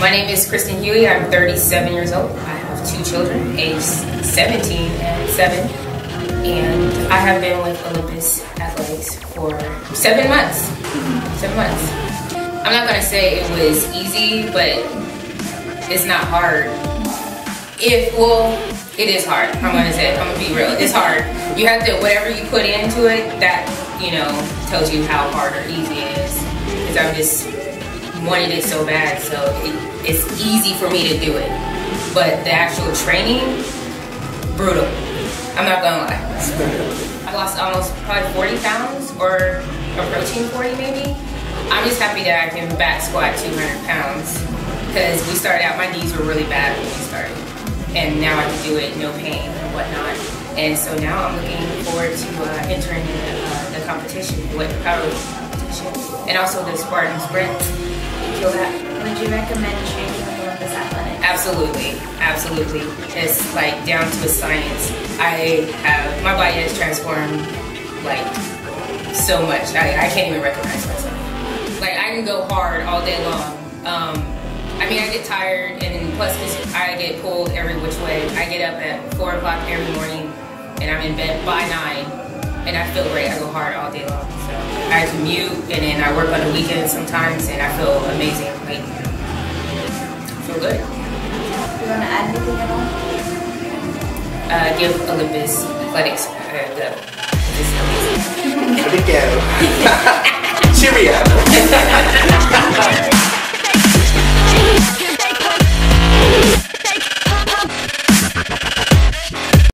My name is Khristen Huey. I'm 37 years old. I have two children, aged 17 and 7. And I have been with Olympus Athletics for seven months. Seven months. I'm not gonna say it was easy, but it's not hard. If, well, it is hard. I'm gonna say, I'm gonna be real. It's hard. You have to, whatever you put into it, that, you know, tells you how hard or easy it is. Because I'm just wanted it so bad, so it, it's easy for me to do it. But the actual training, brutal. I'm not gonna lie. I lost almost probably 40 pounds or approaching 40 maybe. I'm just happy that I can back squat 200 pounds because we started out, my knees were really bad when we started. And now I can do it, no pain and whatnot. And so now I'm looking forward to uh, entering the, uh, the competition, the power competition, and also the Spartan Sprint Would you recommend training with Olympus Athletics? Absolutely, absolutely. It's like down to a science. I have my body has transformed like so much. I, I can't even recognize myself. Like I can go hard all day long. Um, I mean, I get tired, and plus, cause I get pulled every which way. I get up at four o'clock every morning, and I'm in bed by nine, and I feel great. I go hard all day long. So I commute and then I work on the weekends sometimes and I feel amazing. Like, I feel good. You want to add anything at all? Uh, give Olympus Athletics uh, the, this amazing. go. Cheerio.